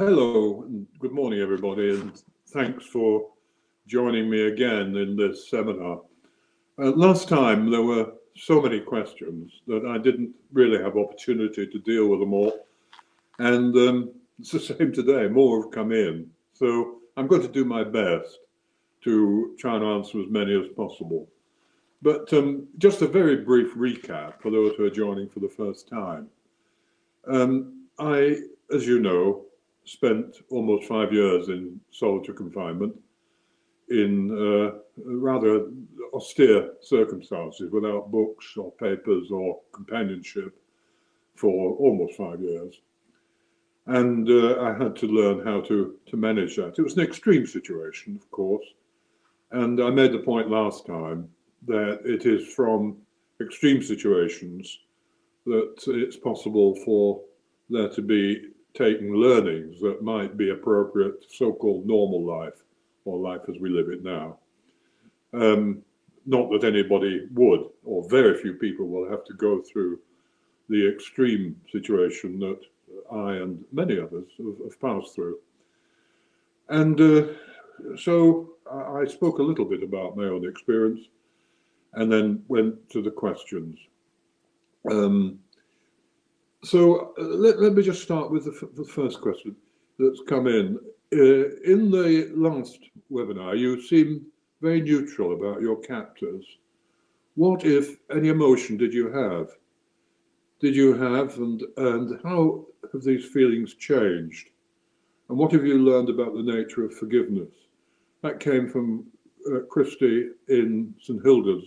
hello, and good morning, everybody, and thanks for joining me again in this seminar. Uh, last time there were so many questions that I didn't really have opportunity to deal with them all. And um, it's the same today, more have come in. So I'm going to do my best to try and answer as many as possible. But um, just a very brief recap for those who are joining for the first time. Um, I, as you know, spent almost five years in solitary confinement in uh, rather austere circumstances without books or papers or companionship for almost five years. And uh, I had to learn how to, to manage that. It was an extreme situation, of course. And I made the point last time that it is from extreme situations that it's possible for there to be taken learnings that might be appropriate to so-called normal life or life as we live it now. Um, not that anybody would, or very few people will have to go through the extreme situation that I and many others have, have passed through. And uh, so I spoke a little bit about my own experience and then went to the questions. Um, so uh, let, let me just start with the, the first question that's come in. Uh, in the last webinar, you seemed very neutral about your captors. What, if any, emotion did you have? Did you have, and, and how have these feelings changed? And what have you learned about the nature of forgiveness? That came from uh, Christy in St Hilda's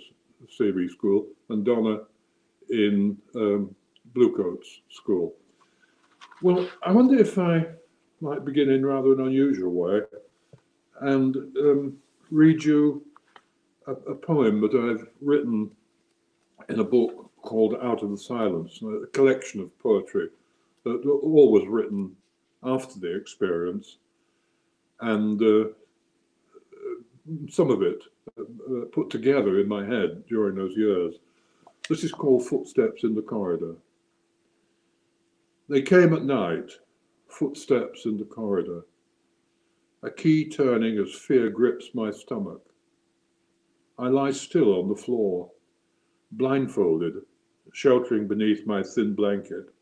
CB School and Donna in um, Bluecoats School. Well, I wonder if I might begin in rather an unusual way and um, read you a, a, poem that I've written in a book called Out of the Silence, a collection of poetry that all was written after the experience and uh, some of it uh, put together in my head during those years. This is called Footsteps in the Corridor. They came at night, footsteps in the corridor, a key turning as fear grips my stomach. I lie still on the floor, blindfolded, sheltering beneath my thin blanket,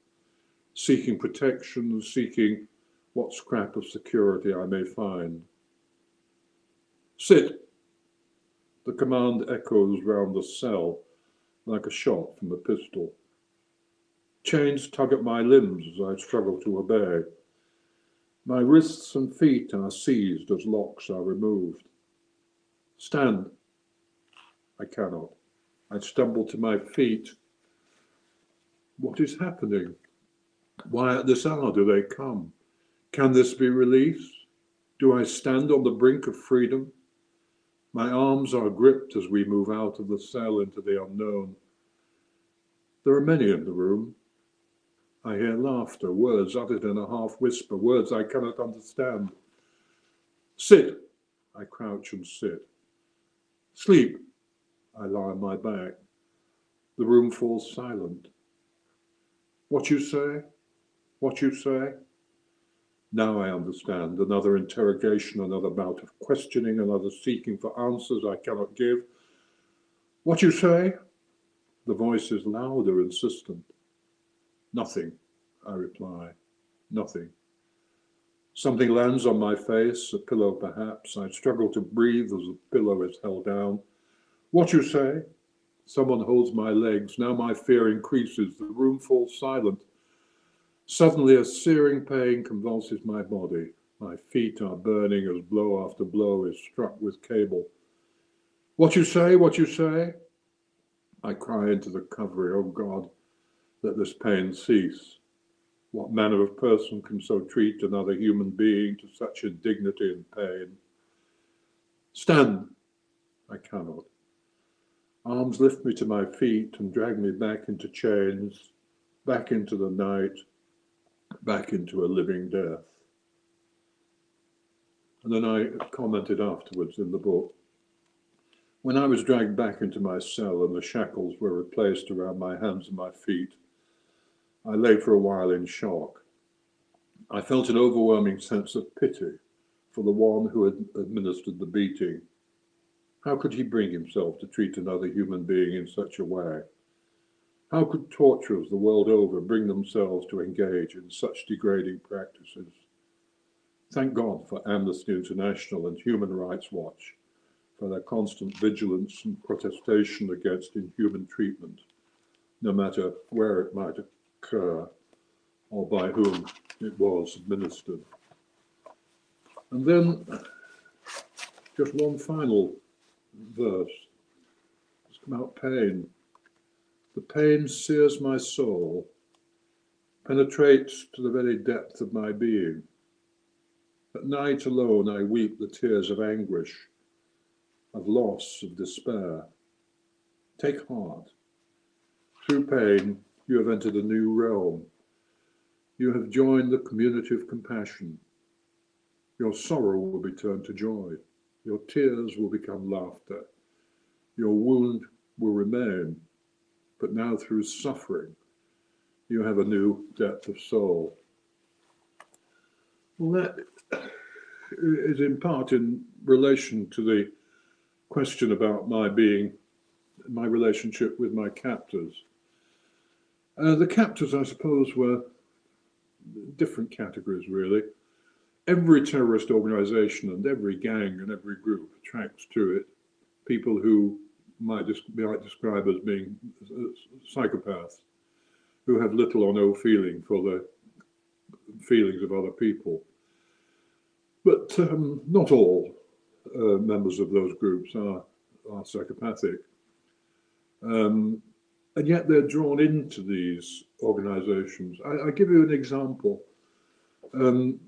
seeking protection, seeking what scrap of security I may find. Sit. The command echoes round the cell like a shot from a pistol. Chains tug at my limbs as I struggle to obey. My wrists and feet are seized as locks are removed. Stand. I cannot. I stumble to my feet. What is happening? Why at this hour do they come? Can this be release? Do I stand on the brink of freedom? My arms are gripped as we move out of the cell into the unknown. There are many in the room. I hear laughter, words uttered in a half whisper, words I cannot understand. Sit, I crouch and sit. Sleep, I lie on my back. The room falls silent. What you say? What you say? Now I understand. Another interrogation, another bout of questioning, another seeking for answers I cannot give. What you say? The voice is louder, insistent. Nothing, I reply. Nothing. Something lands on my face, a pillow perhaps. I struggle to breathe as the pillow is held down. What you say? Someone holds my legs. Now my fear increases. The room falls silent. Suddenly, a searing pain convulses my body. My feet are burning as blow after blow is struck with cable. What you say, what you say? I cry into the covering, oh God, let this pain cease. What manner of person can so treat another human being to such indignity and pain? Stand. I cannot. Arms lift me to my feet and drag me back into chains, back into the night, back into a living death. And then I commented afterwards in the book. When I was dragged back into my cell and the shackles were replaced around my hands and my feet, I lay for a while in shock. I felt an overwhelming sense of pity for the one who had administered the beating. How could he bring himself to treat another human being in such a way? How could torturers the world over bring themselves to engage in such degrading practices? Thank God for Amnesty International and Human Rights Watch for their constant vigilance and protestation against inhuman treatment, no matter where it might occur or by whom it was administered. And then just one final verse. It's about pain. The pain sears my soul, penetrates to the very depth of my being. At night alone I weep the tears of anguish of loss, of despair. Take heart. Through pain, you have entered a new realm. You have joined the community of compassion. Your sorrow will be turned to joy. Your tears will become laughter. Your wound will remain, but now through suffering, you have a new depth of soul. Well, that is in part in relation to the question about my being, my relationship with my captors. Uh, the captors, I suppose, were different categories, really. Every terrorist organization and every gang and every group attracts to it people who might, might describe as being psychopaths, who have little or no feeling for the feelings of other people. But um, not all uh, members of those groups are, are psychopathic. Um, and yet they're drawn into these organizations. I, I give you an example. Um,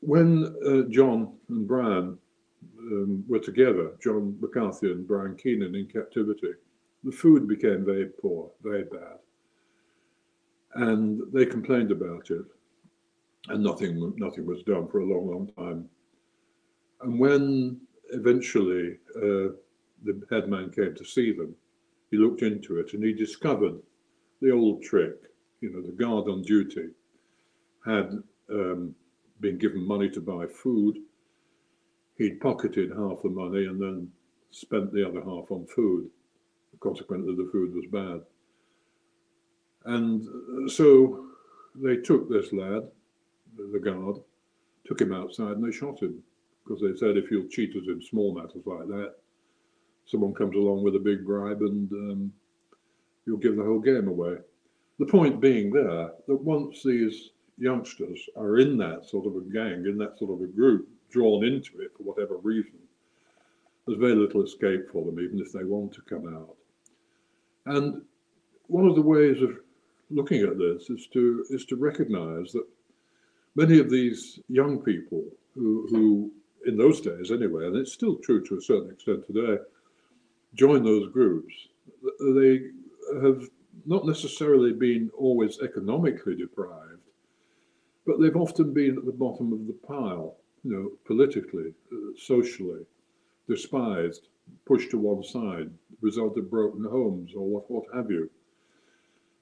when uh, John and Brian um, were together, John McCarthy and Brian Keenan in captivity, the food became very poor, very bad. And they complained about it, and nothing, nothing was done for a long, long time. And when eventually uh, the headman came to see them, he looked into it and he discovered the old trick. You know, the guard on duty had um, been given money to buy food. He'd pocketed half the money and then spent the other half on food. Consequently, the food was bad. And uh, so they took this lad, the guard, took him outside and they shot him because they said if you'll cheat us in small matters like that, someone comes along with a big bribe and um, you'll give the whole game away. The point being there that once these youngsters are in that sort of a gang, in that sort of a group, drawn into it for whatever reason, there's very little escape for them, even if they want to come out. And one of the ways of looking at this is to is to recognize that many of these young people who, who in those days anyway, and it's still true to a certain extent today, join those groups, they have not necessarily been always economically deprived, but they've often been at the bottom of the pile, you know, politically, uh, socially, despised, pushed to one side, result of broken homes or what, what have you.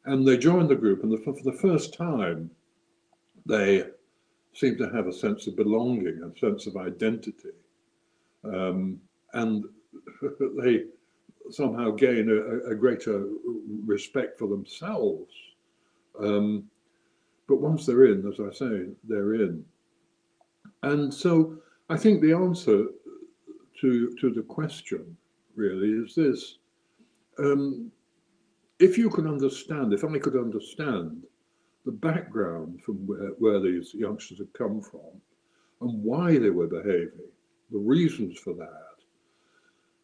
And they join the group, and the, for the first time, they seem to have a sense of belonging, a sense of identity. Um, and they somehow gain a, a, greater respect for themselves. Um, but once they're in, as I say, they're in. And so I think the answer to, to the question really is this. Um, if you can understand, if I could understand the background from where, where these youngsters had come from and why they were behaving, the reasons for that,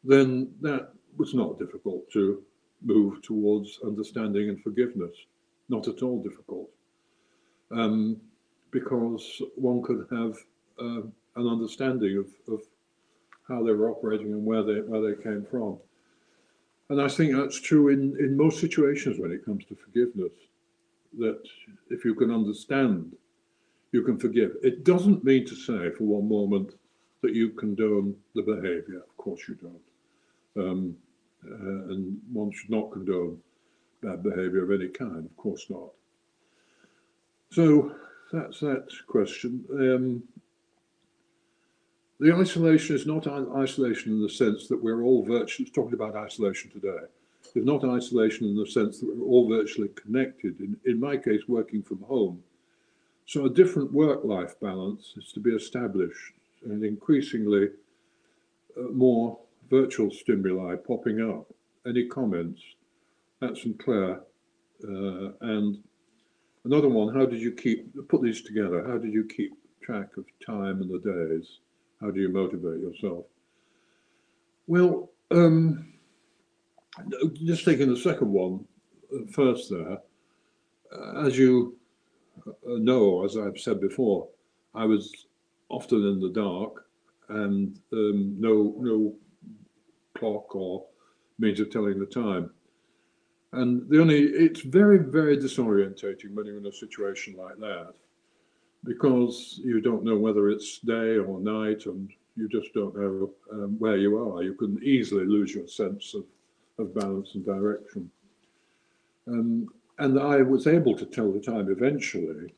then that was not difficult to move towards understanding and forgiveness. Not at all difficult. Um, because one could have uh, an understanding of, of how they were operating and where they where they came from. And I think that's true in, in most situations when it comes to forgiveness that if you can understand, you can forgive. It doesn't mean to say for one moment that you condone the behavior. Of course you don't. Um, uh, and one should not condone bad behavior of any kind. Of course not. So that's that question. Um, the isolation is not isolation in the sense that we're all virtually talking about isolation today. It's not isolation in the sense that we're all virtually connected. In, in my case, working from home. So a different work-life balance is to be established and increasingly uh, more virtual stimuli popping up. Any comments? That's from Claire. Uh, and another one, how did you keep, put these together, how did you keep track of time and the days? How do you motivate yourself? Well, um, just taking the second one uh, there, uh, as you know, as I've said before, I was often in the dark and um, no no clock or means of telling the time. And the only it's very very disorientating when you're in a situation like that, because you don't know whether it's day or night, and you just don't know um, where you are. You can easily lose your sense of of balance and direction. Um, and I was able to tell the time eventually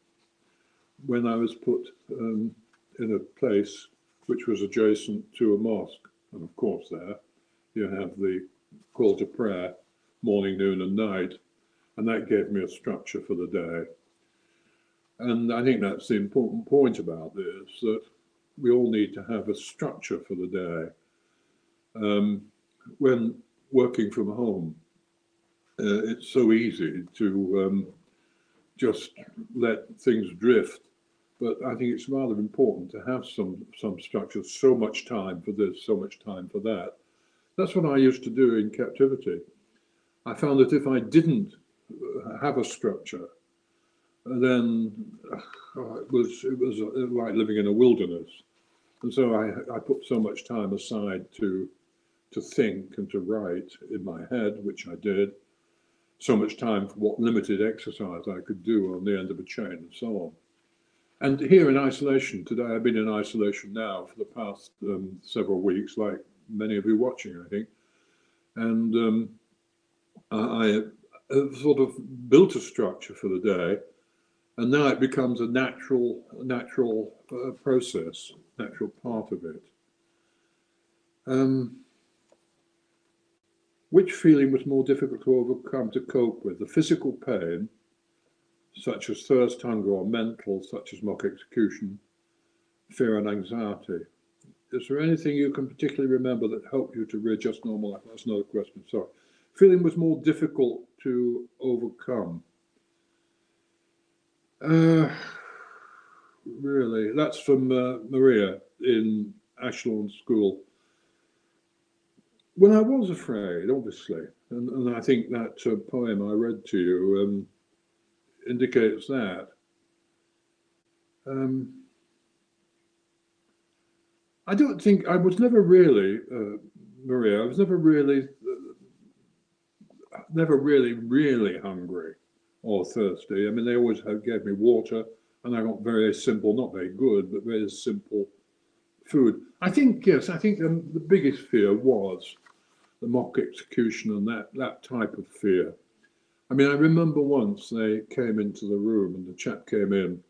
when I was put um, in a place which was adjacent to a mosque. And of course, there you have the call to prayer morning, noon, and night. And that gave me a structure for the day. And I think that's the important point about this that we all need to have a structure for the day. Um, when working from home, uh, it's so easy to um, just let things drift. But I think it's rather important to have some some structure. So much time for this, so much time for that. That's what I used to do in captivity. I found that if I didn't uh, have a structure, then uh, it was it was uh, like living in a wilderness. And so I, I put so much time aside to to think and to write in my head, which I did, so much time for what limited exercise I could do on the end of a chain and so on. And here in isolation, today I've been in isolation now for the past um, several weeks, like many of you watching, I think. And um, I, I sort of built a structure for the day, and now it becomes a natural, natural uh, process, natural part of it. Um, which feeling was more difficult to overcome, to cope with? The physical pain, such as thirst, hunger, or mental, such as mock execution, fear and anxiety. Is there anything you can particularly remember that helped you to readjust normal life? That's another question, sorry. Feeling was more difficult to overcome. Uh, really, that's from uh, Maria in Ashland School well, I was afraid, obviously, and, and I think that uh, poem I read to you um, indicates that. Um, I don't think I was never really, uh, Maria. I was never really, uh, never really, really hungry or thirsty. I mean, they always gave me water, and I got very simple, not very good, but very simple food. I think yes. I think the biggest fear was the mock execution and that, that type of fear. I mean, I remember once they came into the room and the chap came in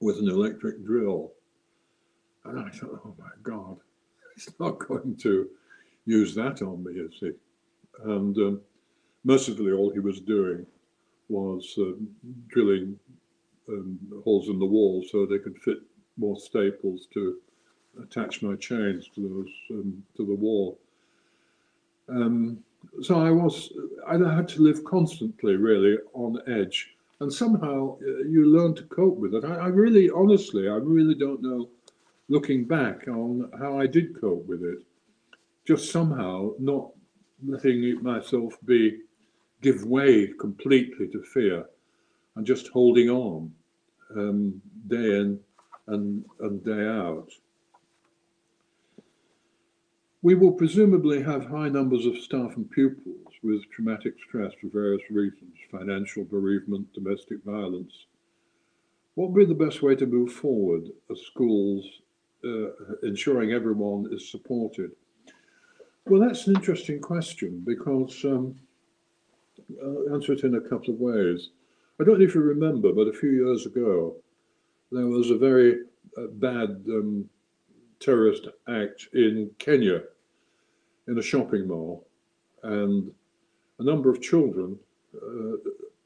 with an electric drill. And I thought, oh my God, he's not going to use that on me, is he? And um, mercifully, all he was doing was uh, drilling um, holes in the wall so they could fit more staples to attach my chains to those um, to the wall. Um, so I was, I had to live constantly really on edge. And somehow uh, you learn to cope with it. I, I really, honestly, I really don't know, looking back on how I did cope with it. Just somehow not letting myself be, give way completely to fear and just holding on um, day in and, and day out. We will presumably have high numbers of staff and pupils with traumatic stress for various reasons, financial bereavement, domestic violence. What would be the best way to move forward as schools, uh, ensuring everyone is supported? Well, that's an interesting question because um, I'll answer it in a couple of ways. I don't know if you remember, but a few years ago, there was a very uh, bad um, terrorist act in Kenya in a shopping mall, and a number of children, uh,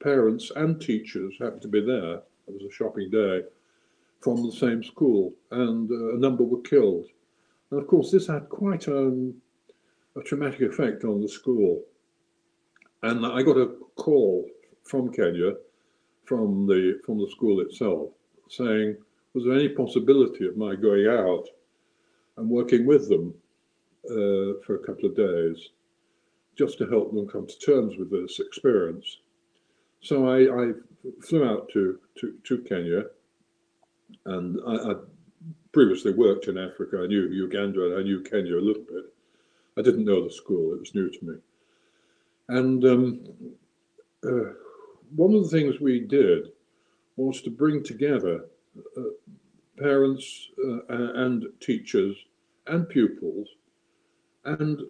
parents, and teachers happened to be there. It was a shopping day from the same school, and uh, a number were killed. And of course, this had quite a traumatic effect on the school. And I got a call from Kenya, from the from the school itself, saying, "Was there any possibility of my going out and working with them uh, for a couple of days, just to help them come to terms with this experience?" So I, I flew out to, to, to Kenya, and I, I previously worked in Africa. I knew Uganda and I knew Kenya a little bit. I didn't know the school; it was new to me. And um, uh, one of the things we did was to bring together uh, parents uh, and teachers and pupils and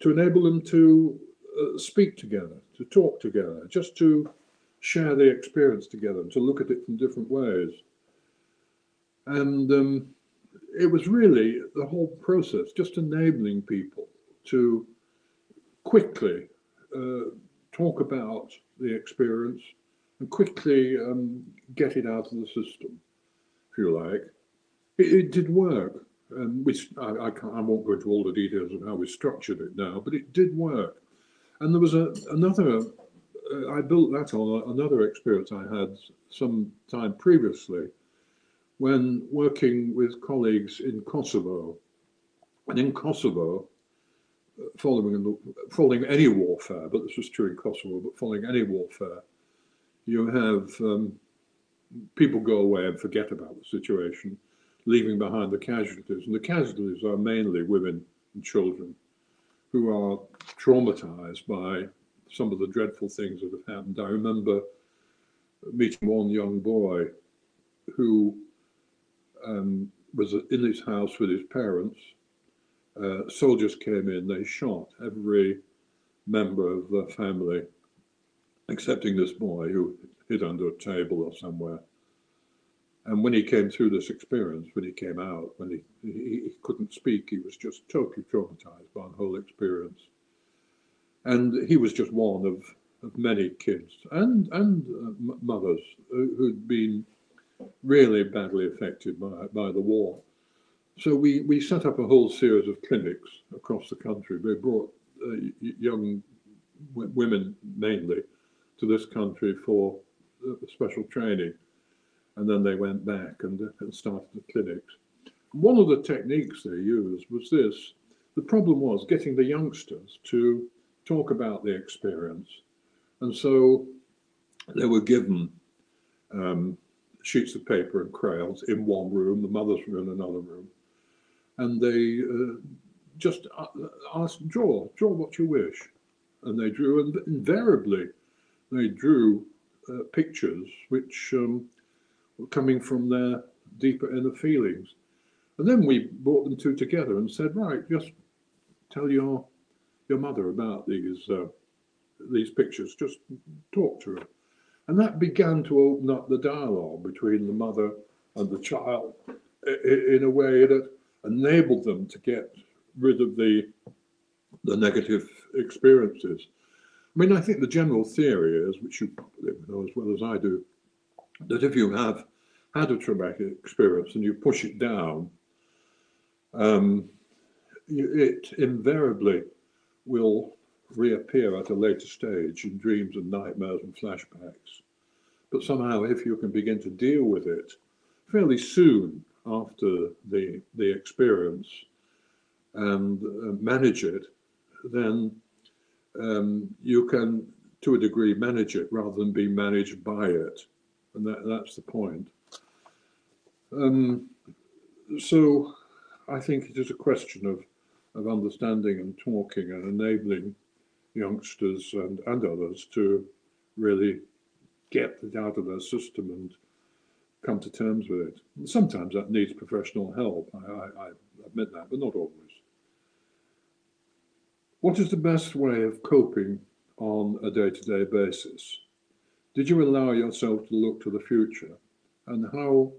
to enable them to uh, speak together, to talk together, just to share the experience together, and to look at it from different ways. And um, it was really the whole process, just enabling people to quickly uh, talk about the experience and quickly um, get it out of the system, if you like. It, it did work. Um, which I, I, I, won't go into all the details of how we structured it now, but it did work. And there was a, another, uh, I built that on another experience I had some time previously when working with colleagues in Kosovo. And in Kosovo, following following any warfare, but this was true in Kosovo, but following any warfare, you have um, people go away and forget about the situation, leaving behind the casualties. And the casualties are mainly women and children who are traumatized by some of the dreadful things that have happened. I remember meeting one young boy who um, was in his house with his parents uh, soldiers came in, they shot every member of the family, excepting this boy who hid under a table or somewhere. And when he came through this experience, when he came out, when he, he, couldn't speak, he was just totally traumatized by the whole experience. And he was just one of, of many kids and, and uh, mothers who'd been really badly affected by, by the war. So we, we set up a whole series of clinics across the country. We brought uh, young women mainly to this country for uh, special training. And then they went back and, started the clinics. One of the techniques they used was this. The problem was getting the youngsters to talk about the experience. And so they were given um, sheets of paper and crayons in one room, the mothers were in another room and they uh, just uh, asked, draw, draw what you wish. And they drew, and invariably they drew uh, pictures which um, coming from their deeper inner feelings. And then we brought them two together and said, right, just tell your your mother about these uh, these pictures. Just talk to her, and that began to open up the dialogue between the mother and the child in a way that enabled them to get rid of the the negative experiences. I mean, I think the general theory is, which you know as well as I do, that if you have had a traumatic experience and you push it down, um, it invariably will reappear at a later stage in dreams and nightmares and flashbacks. But somehow, if you can begin to deal with it fairly soon after the the experience and uh, manage it, then um, you can, to a degree, manage it rather than be managed by it, and that, that's the point. Um, so, I think it is a question of of understanding and talking and enabling youngsters and, and others to really get it out of their system and come to terms with it. Sometimes that needs professional help. I, I, I admit that, but not always. What is the best way of coping on a day to day basis? Did you allow yourself to look to the future? And how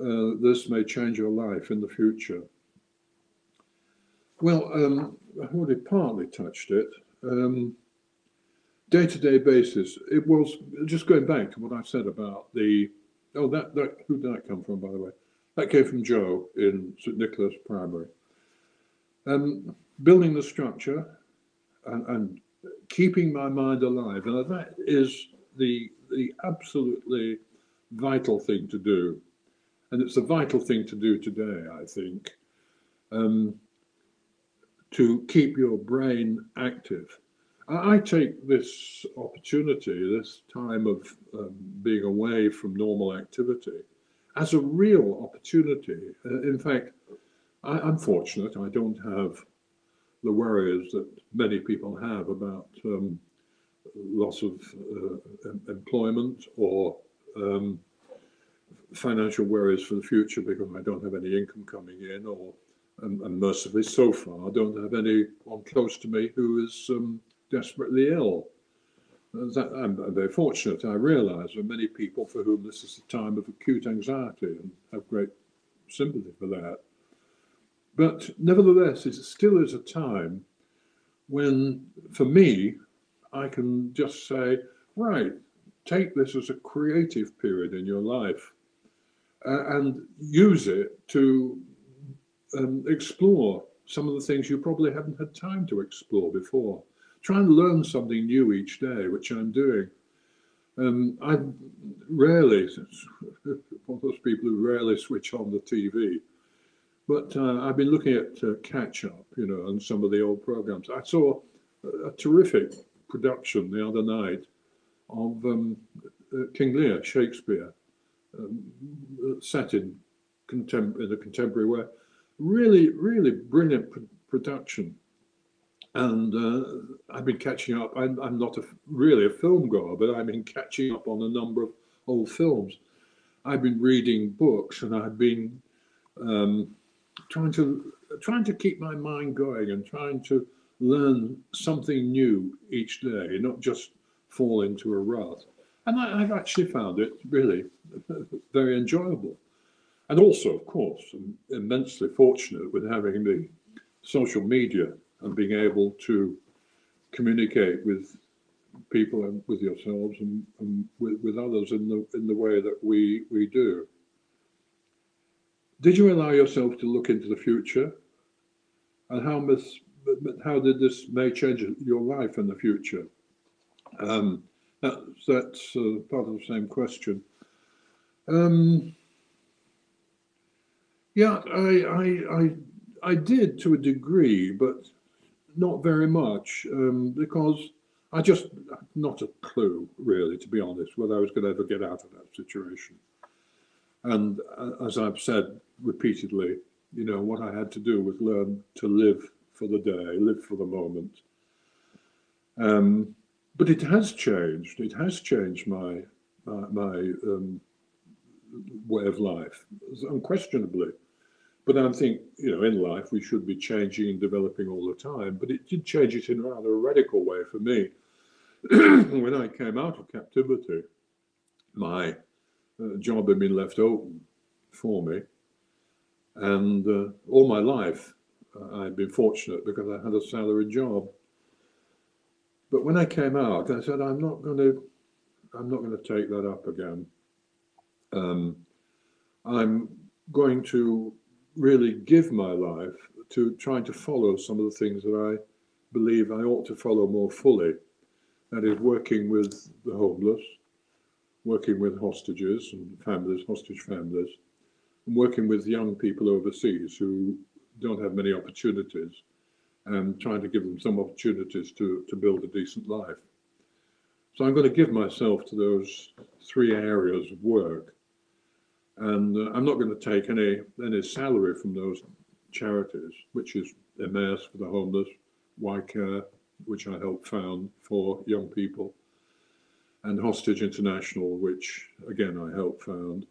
uh, this may change your life in the future? Well, um, I've already partly touched it. Um, day-to-day basis, it was just going back to what I said about the. Oh, that that who did that come from, by the way? That came from Joe in St Nicholas Primary. Um, building the structure and, and keeping my mind alive, and that is the the absolutely vital thing to do, and it's a vital thing to do today. I think. Um, to keep your brain active. I, I take this opportunity, this time of um, being away from normal activity, as a real opportunity. Uh, in fact, I, am fortunate. I don't have the worries that many people have about um, loss of uh, employment or um, financial worries for the future because I don't have any income coming in or and, and, mercifully, so far, I don't have anyone close to me who is um, desperately ill. That, I'm very fortunate. I realise there are many people for whom this is a time of acute anxiety and have great sympathy for that. But nevertheless, it still is a time when, for me, I can just say, right, take this as a creative period in your life uh, and use it to um, explore some of the things you probably haven't had time to explore before. Try and learn something new each day, which I'm doing. Um, I rarely, one of those people who rarely switch on the TV, but uh, I've been looking at uh, Catch Up, you know, and some of the old programs. I saw a terrific production the other night of um, uh, King Lear, Shakespeare, um, set in, contem- in a contemporary way really, really brilliant production. And uh, I've been catching up. I'm, I'm not a, really a film goer, but I've been catching up on a number of old films. I've been reading books, and I've been um, trying to trying to keep my mind going and trying to learn something new each day, not just fall into a rut. And I, have actually found it really very enjoyable and also, of course, I'm immensely fortunate with having the social media and being able to communicate with people and with yourselves and, and with, with others in the in the way that we we do. Did you allow yourself to look into the future, and how mis, how did this may change your life in the future? Um, that, that's uh, part of the same question. Um, yeah, I, I, I, I did to a degree, but not very much um, because I just not a clue really, to be honest, whether I was going to ever get out of that situation. And uh, as I've said repeatedly, you know, what I had to do was learn to live for the day, live for the moment. Um, but it has changed. It has changed my my, my um, way of life, unquestionably. But I think, you know, in life we should be changing and developing all the time. But it did change it in a rather radical way for me. when I came out of captivity, my uh, job had been left open for me. And uh, all my life, I'd been fortunate because I had a salary job. But when I came out, I said, I'm not going to, I'm not going to take that up again. Um, I'm going to really give my life to trying to follow some of the things that I believe I ought to follow more fully. That is working with the homeless, working with hostages and families, hostage families, and working with young people overseas who don't have many opportunities and trying to give them some opportunities to, to build a decent life. So I'm going to give myself to those three areas of work and uh, I'm not going to take any any salary from those charities, which is Emmaus for the homeless, Y-Care, which I helped found for young people, and Hostage International, which again I helped found.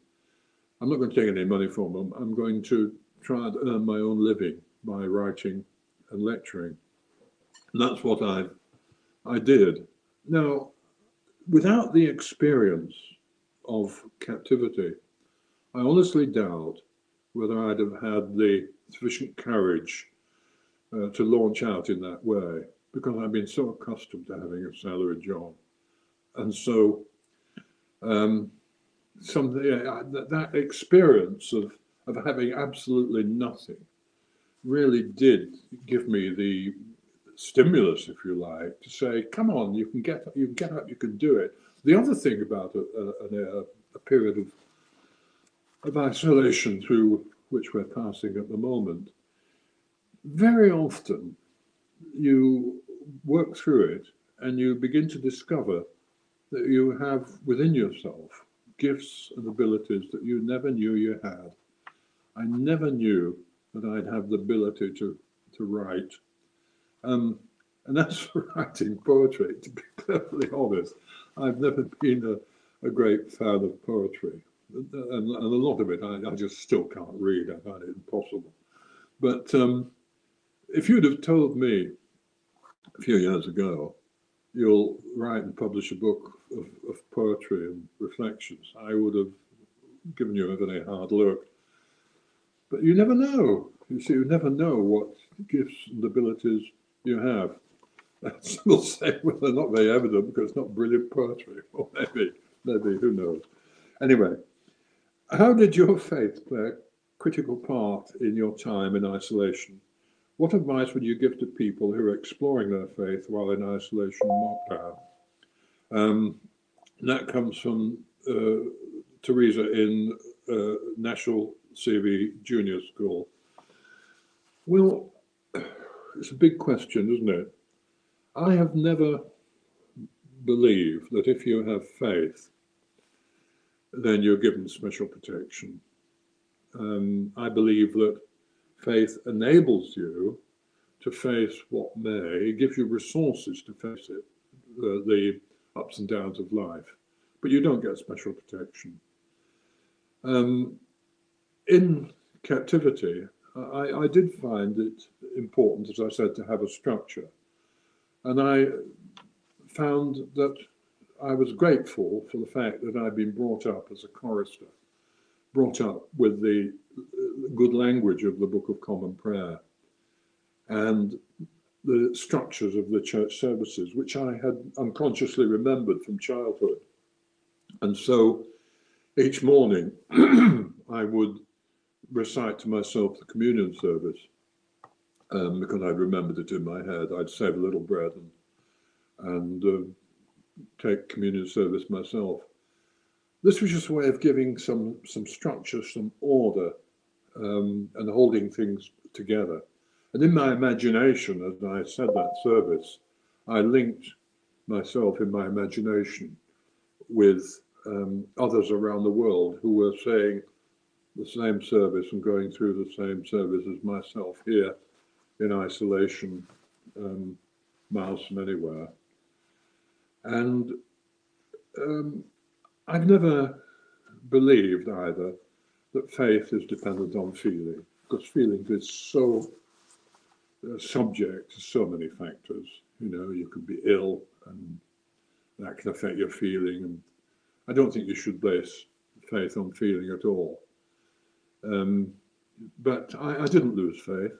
I'm not going to take any money from them. I'm going to try and earn my own living by writing and lecturing. And that's what I I did. Now, without the experience of captivity, I honestly doubt whether I'd have had the sufficient courage uh, to launch out in that way because I've been so accustomed to having a salary job. And so um, something uh, that, that experience of, of having absolutely nothing really did give me the stimulus, if you like, to say, "Come on, you can get you can get up, you can do it." The other thing about a, a, a period of of isolation through which we're passing at the moment, very often you work through it and you begin to discover that you have within yourself gifts and abilities that you never knew you had. I never knew that I'd have the ability to, to write. Um, and that's for writing poetry, to be perfectly honest. I've never been a, a great fan of poetry. And, and a lot of it I, I, just still can't read. I find it impossible. But um, if you'd have told me a few years ago, you'll write and publish a book of, of poetry and reflections, I would have given you a very hard look. But you never know. You see, you never know what gifts and abilities you have. Some will say, well, they're not very evident because it's not brilliant poetry. Or maybe, maybe, who knows. Anyway, how did your faith play a critical part in your time in isolation? What advice would you give to people who are exploring their faith while in isolation lockdown? Um, that comes from uh, Teresa in uh, National CV Junior School. Well, it's a big question, isn't it? I have never believed that if you have faith, then you're given special protection. Um, I believe that faith enables you to face what may, it gives you resources to face it, the, the ups and downs of life, but you don't get special protection. Um, in captivity, I, I did find it important, as I said, to have a structure. And I found that I was grateful for the fact that I'd been brought up as a chorister, brought up with the uh, good language of the Book of Common Prayer and the structures of the church services, which I had unconsciously remembered from childhood. And so each morning I would recite to myself the communion service um, because I'd remembered it in my head. I'd save a little bread and, and uh, take communion service myself. This was just a way of giving some some structure, some order um, and holding things together. And in my imagination, as I said that service, I linked myself in my imagination with um, others around the world who were saying the same service and going through the same service as myself here in isolation, um, miles from anywhere. And um, I've never believed either that faith is dependent on feeling, because feeling is so uh, subject to so many factors. You know, you could be ill and that can affect your feeling. And I don't think you should base faith on feeling at all. Um, but I, I didn't lose faith,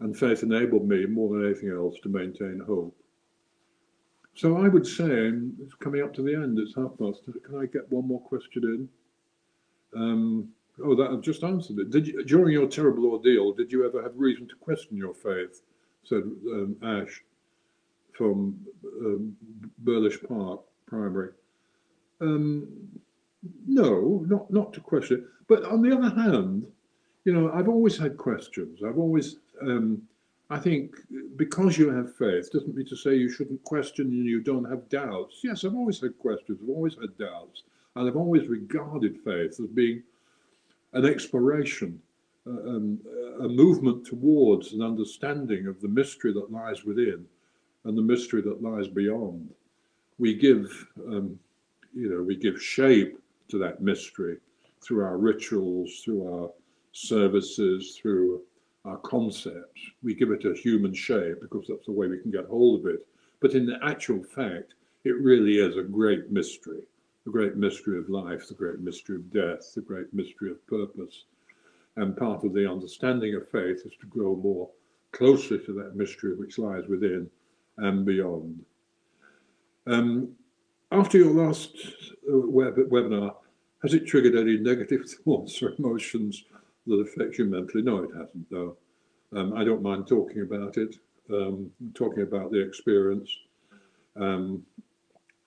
and faith enabled me more than anything else to maintain hope. So I would say, it's coming up to the end, it's half past. Can I get one more question in? Um, Oh, that I've just answered it. Did you, during your terrible ordeal, did you ever have reason to question your faith? Said um, Ash from um, Burlish Park Primary. Um, no, not not to question. But on the other hand, you know, I've always had questions. I've always, um, I think, because you have faith doesn't mean to say you shouldn't question and you don't have doubts. Yes, I've always had questions. I've always had doubts, and I've always regarded faith as being an exploration, uh, um, a movement towards an understanding of the mystery that lies within and the mystery that lies beyond. We give, um, you know, we give shape to that mystery through our rituals, through our services, through our concepts. We give it a human shape because that's the way we can get hold of it. But in the actual fact, it really is a great mystery, the great mystery of life, the great mystery of death, the great mystery of purpose. And part of the understanding of faith is to grow more closely to that mystery which lies within and beyond. Um, after your last uh, web, webinar, has it triggered any negative thoughts or emotions that affect you mentally? No, it hasn't, though. Um, I don't mind talking about it, um, talking about the experience. Um,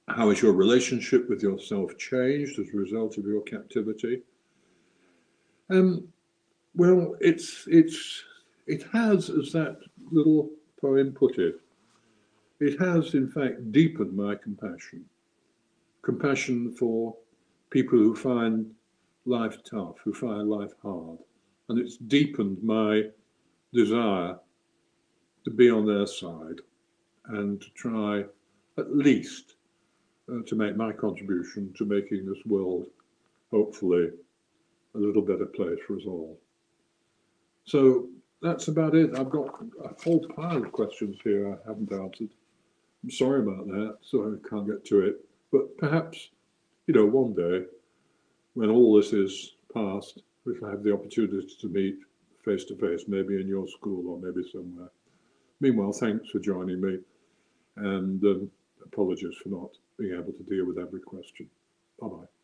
how has your relationship with yourself changed as a result of your captivity? Um, well, it's it's it has, as that little poem put it, it has in fact deepened my compassion. Compassion for people who find life tough, who find life hard. And it's deepened my desire to be on their side and to try at least uh, to make my contribution to making this world hopefully a little better place for us all. So that's about it. I've got a whole pile of questions here I haven't answered. I'm sorry about that, so I can't get to it. But perhaps, you know, one day when all this is past, we will have the opportunity to meet face to face, maybe in your school or maybe somewhere. Meanwhile, thanks for joining me and um, apologies for not being able to deal with every question. Bye bye.